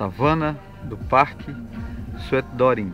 savana do Parque Suetdorim.